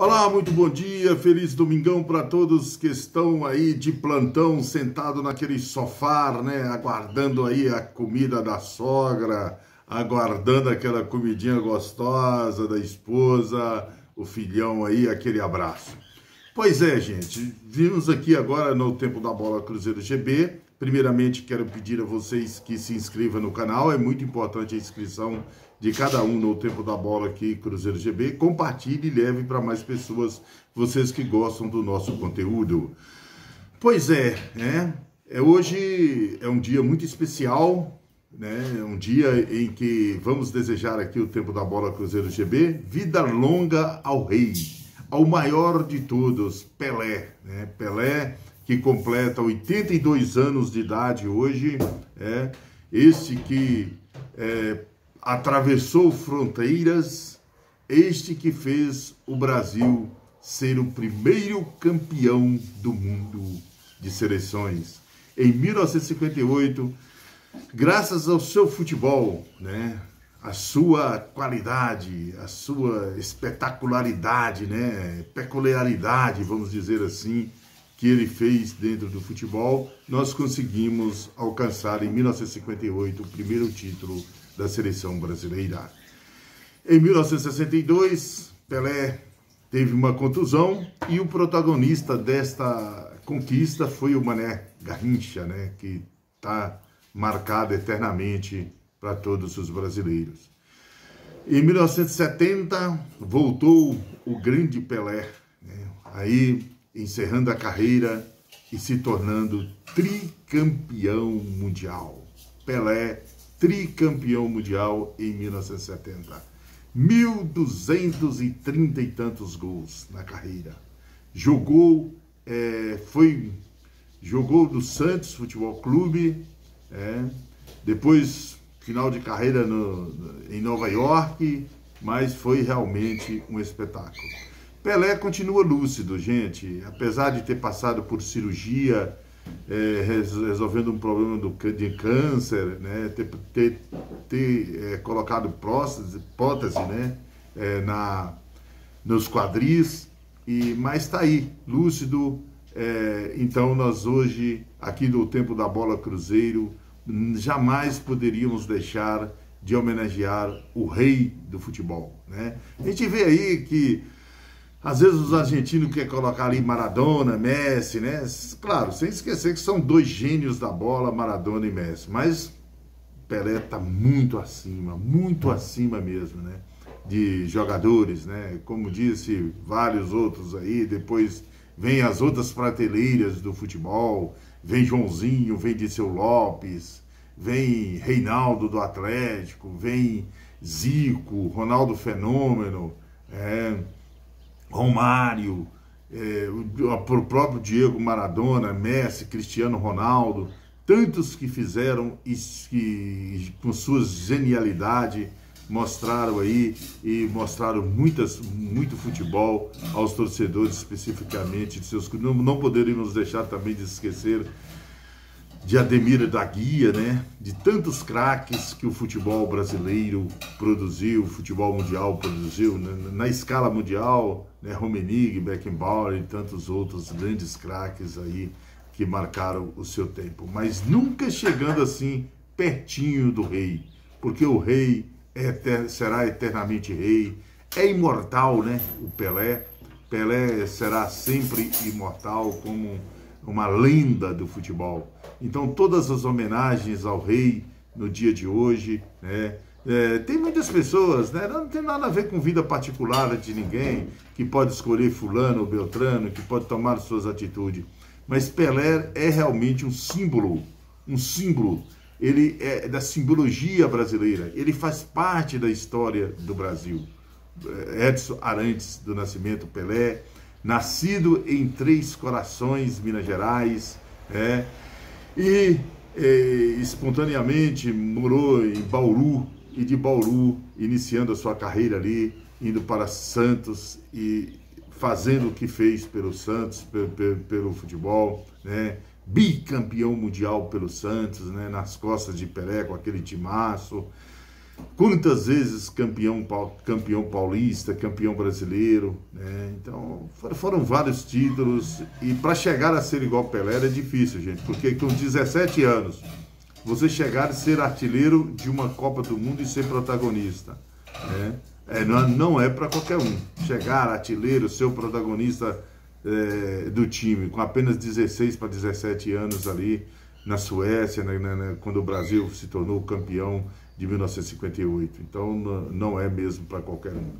Olá, muito bom dia, feliz domingão para todos que estão aí de plantão, sentado naquele sofá, né, aguardando aí a comida da sogra, aguardando aquela comidinha gostosa da esposa, o filhão aí, aquele abraço. Pois é, gente, vimos aqui agora no Tempo da Bola Cruzeiro GB. Primeiramente, quero pedir a vocês que se inscrevam no canal, é muito importante a inscrição de cada um no Tempo da Bola aqui, Cruzeiro GB. Compartilhe e leve para mais pessoas, vocês que gostam do nosso conteúdo. Pois é, né? É, hoje é um dia muito especial, né? É um dia em que vamos desejar aqui o Tempo da Bola Cruzeiro GB, vida longa ao rei, ao maior de todos, Pelé, né? Pelé que completa 82 anos de idade hoje, é este que é, atravessou fronteiras, este que fez o Brasil ser o primeiro campeão do mundo de seleções. Em 1958, graças ao seu futebol, né, a sua qualidade, a sua espetacularidade, né, peculiaridade, vamos dizer assim, que ele fez dentro do futebol, nós conseguimos alcançar em 1958 o primeiro título da seleção brasileira. Em 1962, Pelé teve uma contusão e o protagonista desta conquista foi o Mané Garrincha, né, que está marcado eternamente para todos os brasileiros. Em 1970 voltou o grande Pelé, né, aí encerrando a carreira e se tornando tricampeão mundial. Pelé tricampeão mundial em 1970. 1.230 e tantos gols na carreira. Jogou, é, foi, jogou do Santos Futebol Clube, é, depois final de carreira no, em Nova York, mas foi realmente um espetáculo. Pelé continua lúcido, gente, apesar de ter passado por cirurgia, é, resolvendo um problema do, de câncer, né? ter, ter, ter é, colocado prótese, prótese né? É, na, nos quadris, e, mas está aí, lúcido. É, então nós hoje, aqui do Tempo da Bola Cruzeiro, jamais poderíamos deixar de homenagear o rei do futebol. Né? A gente vê aí que às vezes os argentinos querem colocar ali Maradona, Messi, né? Claro, sem esquecer que são dois gênios da bola, Maradona e Messi. Mas Pelé está muito acima, muito acima mesmo, né? De jogadores, né? Como disse vários outros aí, depois vem as outras prateleiras do futebol, vem Joãozinho, vem Diceu Lopes, vem Reinaldo do Atlético, vem Zico, Ronaldo Fenômeno, é Romário, é, o próprio Diego Maradona, Messi, Cristiano Ronaldo, tantos que fizeram e que com sua genialidade mostraram aí e mostraram muitas, muito futebol aos torcedores especificamente de seus não, não poderíamos deixar também de esquecer de Ademir da Guia, né? De tantos craques que o futebol brasileiro produziu, o futebol mundial produziu, né? na escala mundial, né? Romenig, Beckenbauer e tantos outros grandes craques aí que marcaram o seu tempo, mas nunca chegando assim pertinho do rei, porque o rei é, será eternamente rei, é imortal, né? O Pelé, Pelé será sempre imortal como uma lenda do futebol. Então, todas as homenagens ao rei no dia de hoje, né? É, tem muitas pessoas, né? Não tem nada a ver com vida particular de ninguém, que pode escolher fulano ou beltrano, que pode tomar suas atitudes. Mas Pelé é realmente um símbolo, um símbolo. Ele é da simbologia brasileira. Ele faz parte da história do Brasil. É, Edson Arantes do Nascimento Pelé, nascido em Três Corações, Minas Gerais, é, e espontaneamente morou em Bauru, e de Bauru, iniciando a sua carreira ali, indo para Santos e fazendo o que fez pelo Santos, pelo, pelo, pelo futebol, né? bicampeão mundial pelo Santos, né? nas costas de Pelé com aquele timaço. Quantas vezes campeão, campeão paulista, campeão brasileiro, né? Então foram vários títulos e para chegar a ser igual Pelé é difícil, gente, porque com 17 anos você chegar a ser artilheiro de uma Copa do Mundo e ser protagonista, né? É, não, é para qualquer um. Chegar artilheiro, ser o protagonista é, do time com apenas 16 para 17 anos ali na Suécia, né, né, quando o Brasil se tornou campeão de 1958. Então não é mesmo para qualquer um.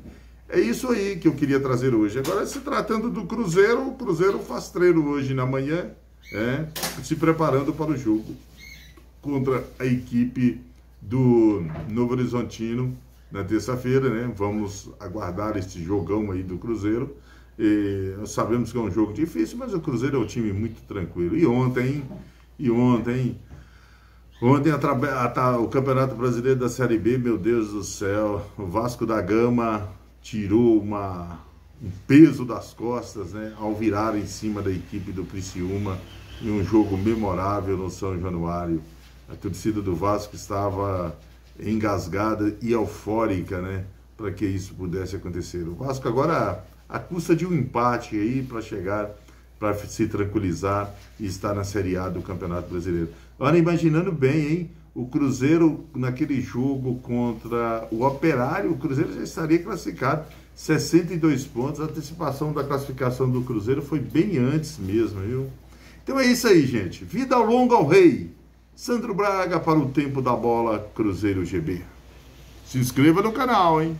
É isso aí que eu queria trazer hoje. Agora, se tratando do Cruzeiro, o Cruzeiro faz treino hoje na manhã, é, se preparando para o jogo contra a equipe do Novo Horizontino na terça-feira, né? Vamos aguardar este jogão aí do Cruzeiro. E sabemos que é um jogo difícil, mas o Cruzeiro é um time muito tranquilo. E ontem, e ontem, ontem o Campeonato Brasileiro da Série B, meu Deus do céu, o Vasco da Gama tirou uma, um peso das costas, né? Ao virar em cima da equipe do Criciúma em um jogo memorável no São Januário. A torcida do Vasco estava engasgada e eufórica, né? Para que isso pudesse acontecer. O Vasco agora, a custa de um empate aí para chegar, para se tranquilizar e estar na Série A do Campeonato Brasileiro. Olha, imaginando bem, hein? O Cruzeiro, naquele jogo contra o Operário, o Cruzeiro já estaria classificado. 62 pontos, a antecipação da classificação do Cruzeiro foi bem antes mesmo, viu? Então é isso aí, gente. Vida longa ao rei. Sandro Braga para o Tempo da Bola Cruzeiro GB. Se inscreva no canal, hein?